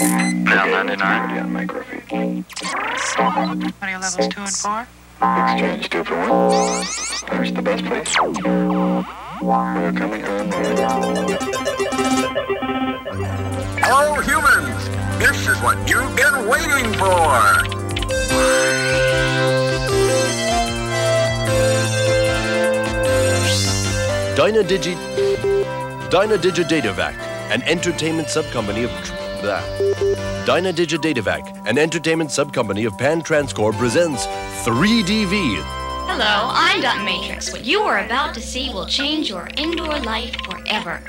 Now 99. microfeed. Audio levels two and four. Exchange two for one. First the best place. We're coming online. Hello, humans! This is what you've been waiting for! Dynadigi... Dynadigidatavac, an entertainment subcompany of... Tr- blah. Dynadigidatavac, an entertainment subcompany of Pan Transcorp presents 3DV. Hello, I'm Dot Matrix. What you are about to see will change your indoor life forever.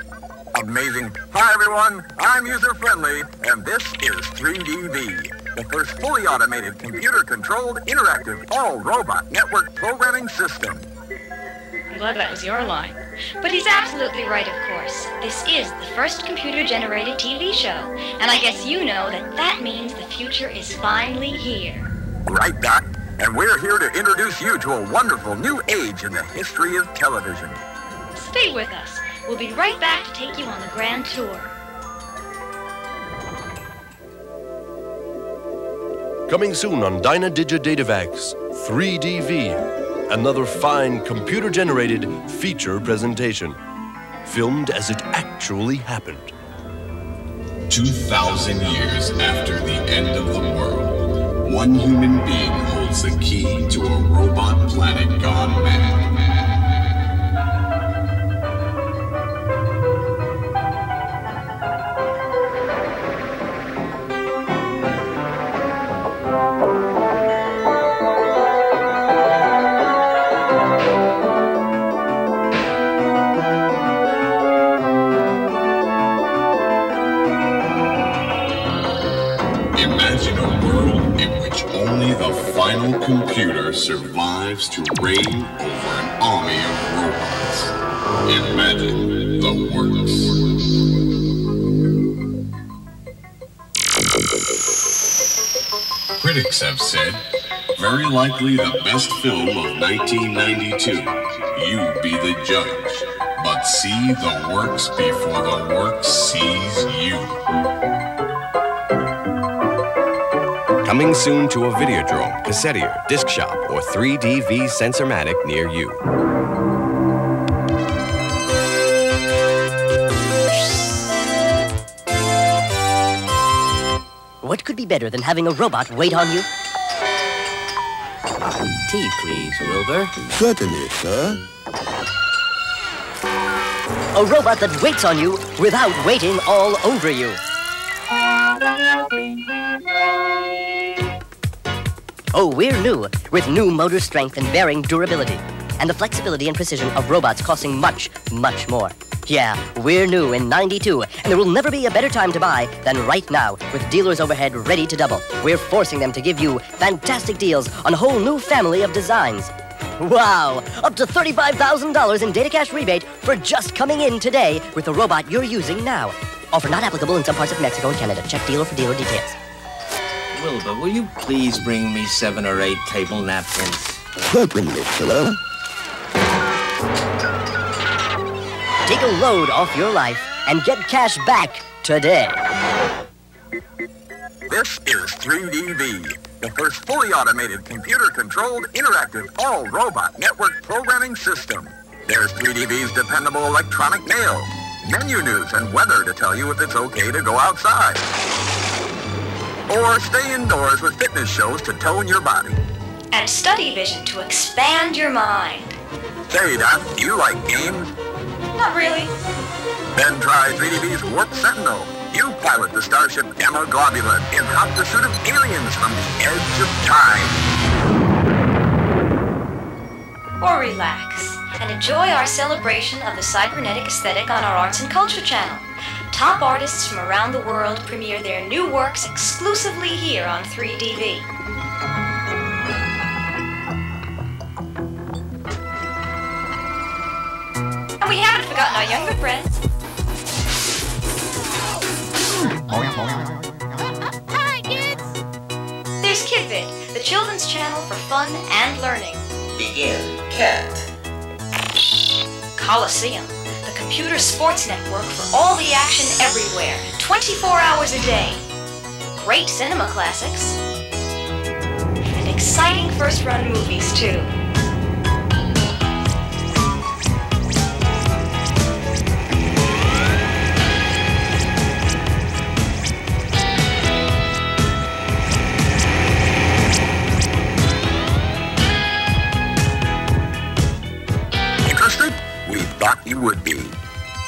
Amazing. Hi, everyone. I'm user friendly, and this is 3DV, the first fully automated, computer controlled, interactive, all robot network programming system. I'm glad that was your line. But he's absolutely right, of course. This is the first computer generated TV show. And I guess you know that that means the future is finally here. Right, Doc? And we're here to introduce you to a wonderful new age in the history of television. Stay with us. We'll be right back to take you on the grand tour. Coming soon on DynadigidataVac's 3DV. Another fine computer generated feature presentation. Filmed as it actually happened. 2,000 years after the end of the world, one human being holds the key to a robot planet gone mad. Computer survives to reign over an army of robots. Imagine the. Critics have said, very likely the best film of 1992. You be the judge, but see the works before the work sees you. Coming soon to a Videodrome, Cassettier, Disc Shop, or 3DV Sensormatic near you. What could be better than having a robot wait on you? Tea, please, Wilbur. Certainly, sir. A robot that waits on you without waiting all over you. Oh, we're new, with new motor strength and bearing durability, and the flexibility and precision of robots costing much, much more. Yeah, we're new in 92, and there will never be a better time to buy than right now, with dealers overhead ready to double. We're forcing them to give you fantastic deals on a whole new family of designs. Wow! Up to $35,000 in data cash rebate for just coming in today with the robot you're using now. Offer not applicable in some parts of Mexico and Canada. Check dealer for dealer details. Wilbur, will you please bring me seven or eight table napkins? Certainly, sir. Take a load off your life and get cash back today. This is 3DV, the first fully automated, computer-controlled, interactive, all-robot network programming system. There's 3DV's dependable electronic mail, menu news, and weather to tell you if it's okay to go outside. Or stay indoors with fitness shows to tone your body. And study vision to expand your mind. Say, Doc, do you like games? Not really. Then try 3DV's Warp Sentinel. You pilot the starship Gamma Globula in hot pursuit of aliens from the edge of time. Or relax and enjoy our celebration of the cybernetic aesthetic on our Arts and Culture channel. Top artists from around the world premiere their new works exclusively here on 3DV. And we haven't forgotten our younger friends. Hi, kids! There's KidVid, the children's channel for fun and learning. Begin, cat. Coliseum, the computer sports network for all the action everywhere, 24 hours a day. great cinema classics. And exciting first run movies, too.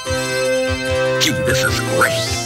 Interested? We